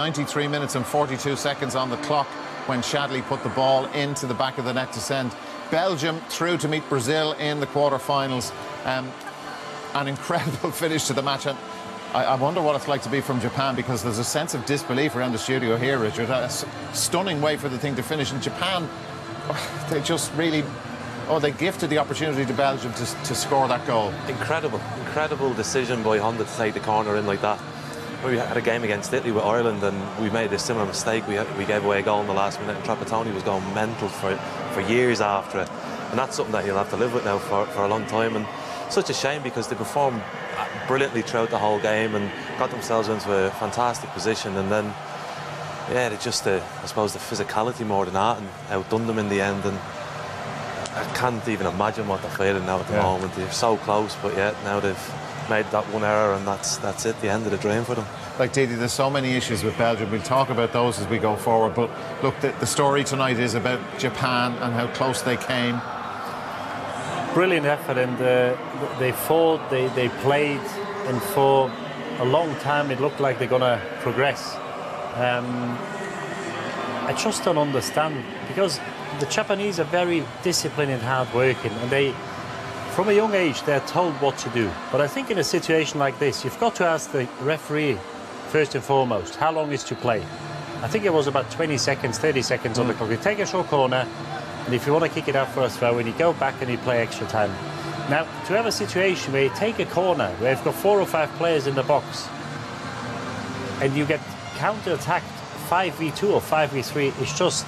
93 minutes and 42 seconds on the clock when Chadli put the ball into the back of the net to send Belgium through to meet Brazil in the quarter-finals. Um, an incredible finish to the match. And I, I, wonder what it's like to be from Japan because there's a sense of disbelief around the studio here, Richard. A stunning way for the thing to finish. In Japan, they just really Oh, they gifted the opportunity to Belgium to, to score that goal. Incredible, incredible decision by Honda to take the corner in like that. We had a game against Italy with Ireland and we made a similar mistake. We, we gave away a goal in the last minute and Trapattoni was going mental for, for years after it. And that's something that you'll have to live with now for, for a long time. And such a shame because they performed brilliantly throughout the whole game and got themselves into a fantastic position. And then, yeah, they just, uh, I suppose, the physicality more than that and outdone them in the end. And I can't even imagine what they're feeling now at the yeah. moment. They're so close, but yet now they've made that one error and that's that's it, the end of the dream for them. Like Didi, there's so many issues with Belgium. We'll talk about those as we go forward. But look, the, the story tonight is about Japan and how close they came. Brilliant effort, and uh, they fought, they, they played, and for a long time it looked like they're going to progress. Um, I just don't understand because the Japanese are very disciplined and hardworking, and they, from a young age, they're told what to do. But I think in a situation like this, you've got to ask the referee first and foremost how long is to play. I think it was about 20 seconds, 30 seconds mm. on the mm. clock. You take a short corner, and if you want to kick it out for a throw, and you go back and you play extra time. Now, to have a situation where you take a corner, where you've got four or five players in the box, and you get counter-attacked 5v2 or 5v3, it's just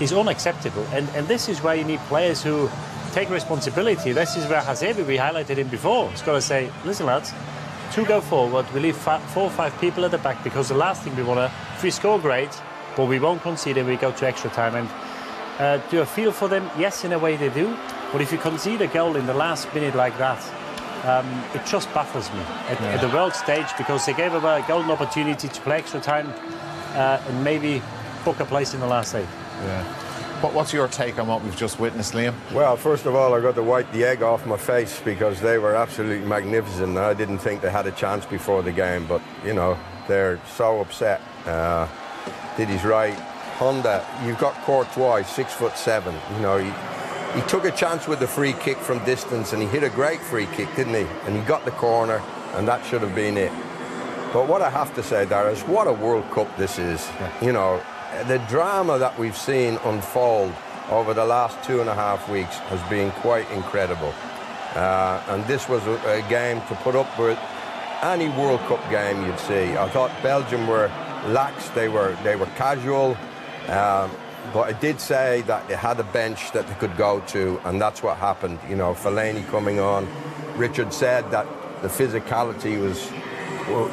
is unacceptable. And, and this is where you need players who take responsibility. This is where Hasebe, we highlighted him before, He's got to say, listen, lads, to go forward, we leave four or five people at the back because the last thing we want to, if we score great, but we won't concede and we go to extra time. And uh, do I feel for them? Yes, in a way they do. But if you concede a goal in the last minute like that, um, it just baffles me at, yeah. at, the world stage because they gave away a golden opportunity to play extra time uh, and maybe book a place in the last eight. Yeah. What, what's your take on what we've just witnessed, Liam? Well, first of all, I got to wipe the egg off my face because they were absolutely magnificent. I didn't think they had a chance before the game, but, you know, they're so upset. Uh, Didi's right. Honda, you've got Courtois, six foot seven. You know, he, he took a chance with the free kick from distance and he hit a great free kick, didn't he? And he got the corner, and that should have been it. But what I have to say, Darragh, what a World Cup this is. Yeah. You know, the drama that we've seen unfold over the last two and a half weeks has been quite incredible. Uh, and this was a, a, game to put up with any World Cup game you'd see. I thought Belgium were lax, they were, they were casual, um, but I did say that they had a bench that they could go to, and that's what happened. You know, Fellaini coming on. Richard said that the physicality was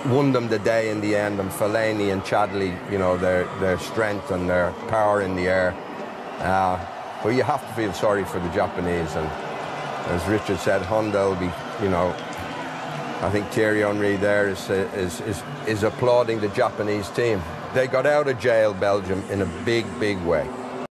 won them the day in the end, and Fellaini and Chadli, you know, their, their strength and their power in the air. Uh, but you have to feel sorry for the Japanese, and as Richard said, Honda will be, you know, I think Thierry Henry there is, is, is, is applauding the Japanese team. They got out of jail, Belgium, in a big, big way.